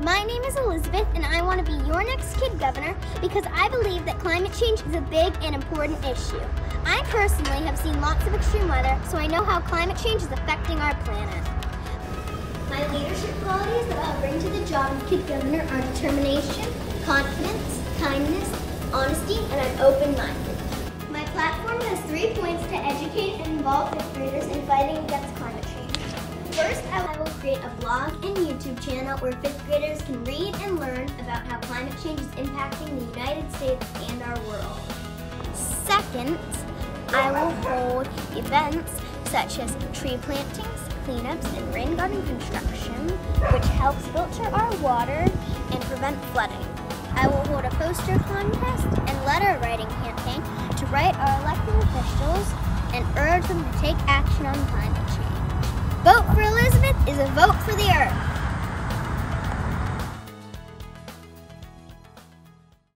My name is Elizabeth, and I want to be your next kid governor because I believe that climate change is a big and important issue. I personally have seen lots of extreme weather, so I know how climate change is affecting our planet. My leadership qualities that I'll bring to the job of kid governor are determination, confidence, kindness, honesty, and I'm open-minded. My platform has three points to educate and involve fifth graders in fighting against climate. First, I will create a blog and YouTube channel where fifth graders can read and learn about how climate change is impacting the United States and our world. Second, I will hold events such as tree plantings, cleanups, and rain garden construction, which helps filter our water and prevent flooding. I will hold a poster contest and letter writing campaign to write our elected officials and urge them to take action on climate change. Is a vote for the earth.